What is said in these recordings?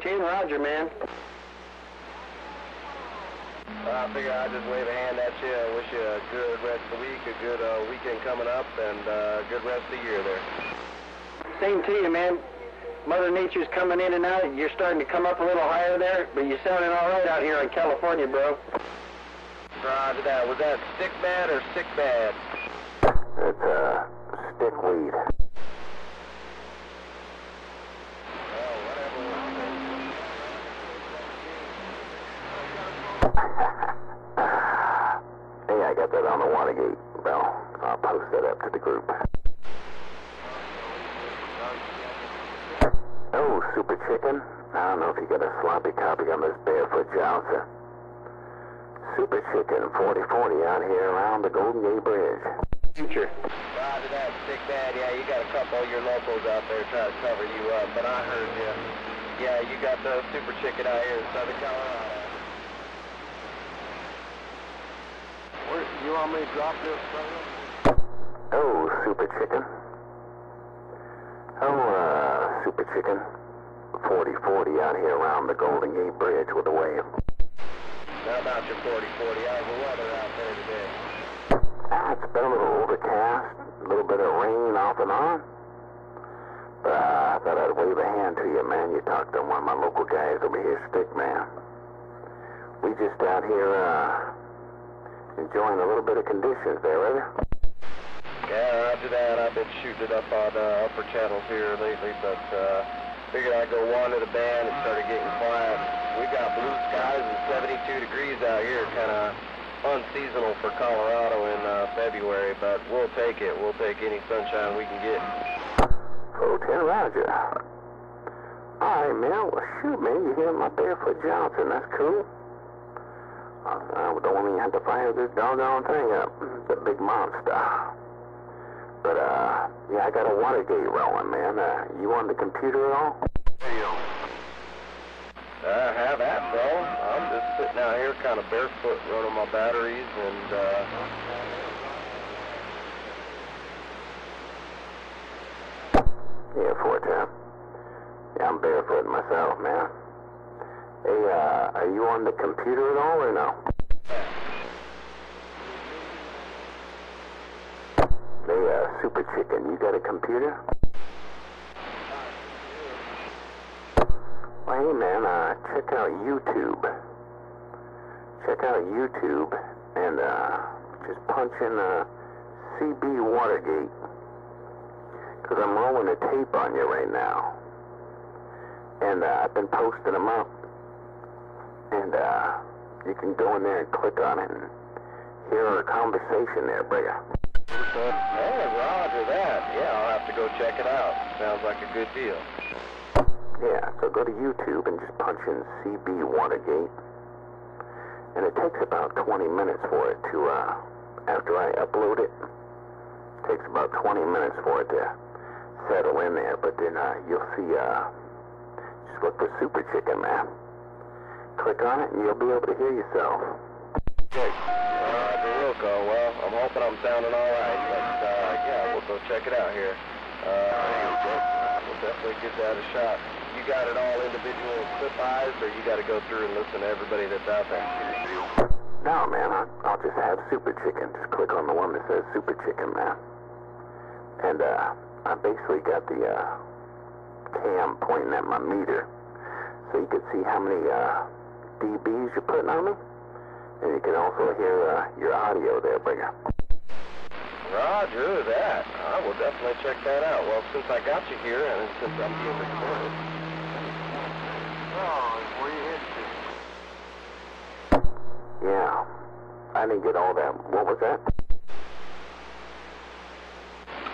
10, Roger, man. Well, I figure I'd just wave a hand at you and wish you a good rest of the week, a good uh, weekend coming up, and uh, good rest of the year there. Same to you, man. Mother Nature's coming in and out. You're starting to come up a little higher there, but you're sounding all right out here in California, bro. Roger that. Was that stick bad or sick bad? It's, uh, stickweed. Well, whatever. Hey, I got that on the Watergate. Well, I'll post that up to the group. Oh, Super Chicken. I don't know if you got a sloppy copy on this barefoot Johnson. Super Chicken, 4040 out here around the Golden Gate Bridge. Future. Roger that, stick bad. Yeah, you got a couple of your locals out there trying to cover you up, but I heard you. Yeah, you got the super chicken out here in Southern Colorado. Where, you want me to drop this, brother? Oh, Super Chicken. Oh, uh, Super Chicken. 4040 out here around the Golden Gate Bridge with a wave. How about your 40-40? How's the weather out there today? Ah, it's been a little overcast, a little bit of rain off and on. But uh, I thought I'd wave a hand to you, man. You talked to one of my local guys over here, Stick Man. We just out here, uh, enjoying a little bit of conditions there, right? Yeah, after that, I've been shooting it up on uh, upper channels here lately, but uh, figured I'd go wander to the band and started getting quiet. We've got blue skies and 72 degrees out here, kind of unseasonal for Colorado in uh, February, but we'll take it. We'll take any sunshine we can get. Oh, ten Roger. All right, man. Well, shoot, man. You hear my barefoot Johnson. That's cool. Uh, I don't even have to fire this doggone thing up. It's a big monster. But, uh, yeah, I got a Watergate rolling, man. Uh, you on the computer at all? I have that, bro. I'm just sitting out here kind of barefoot running my batteries and, uh, Yeah, four ten. Yeah, I'm barefoot myself, man. Uh, are you on the computer at all or no? Hey, uh, Super Chicken, you got a computer? Well, hey, man, uh, check out YouTube. Check out YouTube and, uh, just punch in, uh, CB Watergate. Because I'm rolling a tape on you right now. And uh, I've been posting them up. And uh, you can go in there and click on it and hear our conversation there, Brigger. hey, roger that. Yeah, I'll have to go check it out. Sounds like a good deal. Yeah, so go to YouTube and just punch in CB Watergate. And it takes about 20 minutes for it to, uh, after I upload it, takes about 20 minutes for it to settle in there. But then uh, you'll see, uh, just look for Super Chicken, man. Click on it and you'll be able to hear yourself. Good. Roger, Wilco. Well, I'm hoping I'm sounding all right, but, uh, yeah, we'll go check it out here. Uh, we'll definitely give that a shot. You got it all individual clip-eyes, or you got to go through and listen to everybody that's out there? No, man, I, I'll just have Super Chicken. Just click on the one that says Super Chicken, man. And, uh, I basically got the, uh, cam pointing at my meter. So you can see how many, uh, dBs you're putting on me. And you can also hear, uh, your audio there, Brigger. Roger that. I will definitely check that out. Well, since I got you here, and since I'm being recorded. Oh, where you headed to? Yeah. I didn't get all that. What was that?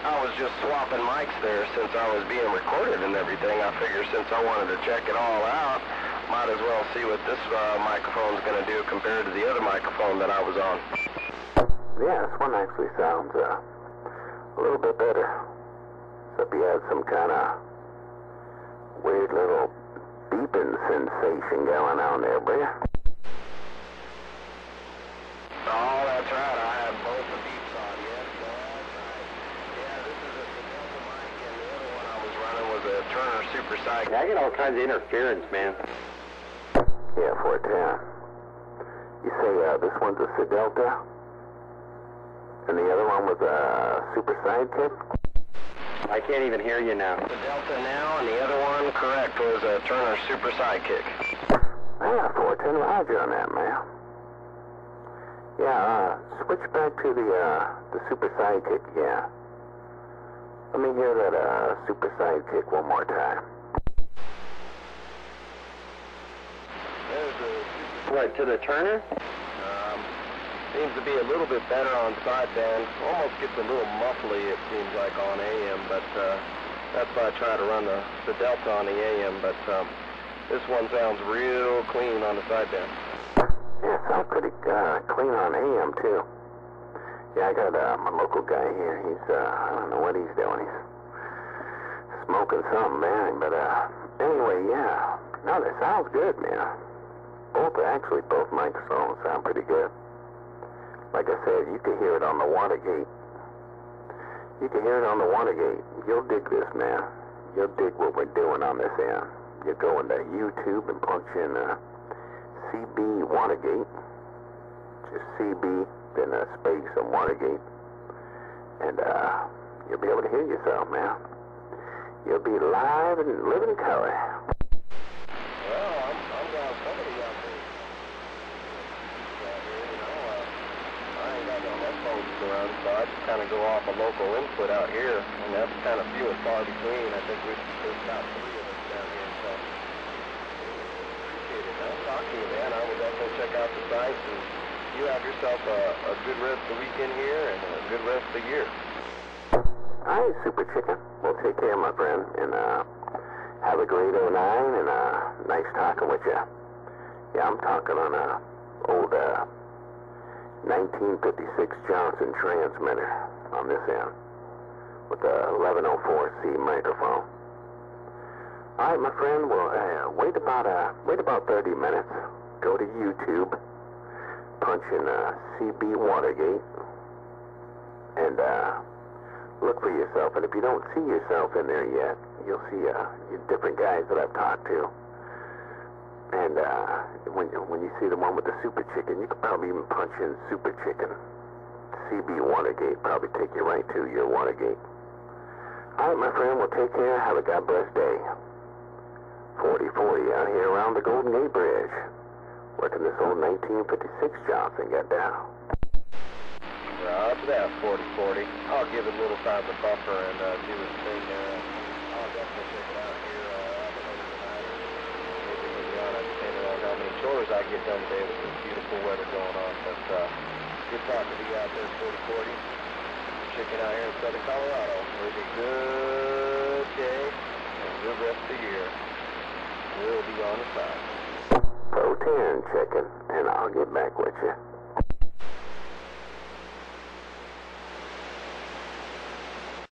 I was just swapping mics there since I was being recorded and everything. I figured since I wanted to check it all out, might as well see what this uh, microphone's going to do compared to the other microphone that I was on. Yeah, this one actually sounds, uh, a little bit better. Except you had some kind of weird little beeping sensation going on there, Brigger. Oh, that's right. I have both the beeps on. Yes, that's right. Yeah, this is a Delta mic, and the other one I was running was a Turner Super super side. I get all kinds of interference, man. Yeah, 410. You say uh, this one's a Sedelta? And the other one was a Super Sidekick? I can't even hear you now. The Delta now, and the other one, correct, was a Turner Super Sidekick. Yeah, 410 Roger on that, man. Yeah, uh, switch back to the, uh, the Super Sidekick, yeah. Let me hear that, uh, Super Sidekick one more time. There's a super What, to the Turner? Um, seems to be a little bit better on sideband. Almost gets a little muffly, it seems like, on AM, but uh, that's why I try to run the, the Delta on the AM. But um, this one sounds real clean on the sideband. Yeah, sounds pretty, uh, clean on AM, too. Yeah, I got, uh, my local guy here. He's, uh, I don't know what he's doing. He's smoking something, man. But, uh, anyway, yeah. No, that sounds good, man. Both, actually, both microphones sound pretty good. Like I said, you can hear it on the Watergate. You can hear it on the Watergate. You'll dig this, man. You'll dig what we're doing on this end. You go into YouTube and punch in, uh, CB Watergate. Just CB, then a space and Watergate. And, uh, you'll be able to hear yourself, man. You'll be live and living color. Well, I'm, I'm down somebody out there. Out here, you know, uh, I ain't got no run, so I just kind of go off a local input out here, and that's kind of few and far between. I think we've there's about three of us down here, so appreciate it. Nice talking to you, man. I will definitely check out the site, and you have yourself a, a good rest of the weekend here and a good rest of the year. Hi, Super Chicken. Well, take care, my friend, and uh, have a great 09, and uh, nice talking with you. Yeah, I'm talking on a old uh, 1956 Johnson transmitter on this end with a 1104C microphone. All right, my friend. Well, uh, wait about uh, wait about 30 minutes. Go to YouTube, punch in uh, CB Watergate, and uh, look for yourself. And if you don't see yourself in there yet, you'll see uh, different guys that I've talked to. And uh, when you, when you see the one with the super chicken, you could probably even punch in super chicken. CB Watergate probably take you right to your Watergate. All right, my friend. Well, take care. Have a God bless day. 4040 out here around the Golden Gate Bridge. Working this old 1956 Johnson got down. Roger that, 4040. I'll give it a little time to buffer and uh, do its thing there. I'll definitely it out here uh, later tonight or maybe maybe on it, depending on how many chores I get done today with this beautiful weather going on. But uh, good talking to you out there, 4040. Chicken out here in southern Colorado. It was a good day and a good rest of the year. We'll be on the side. Pro 10 chicken, and I'll get back with you.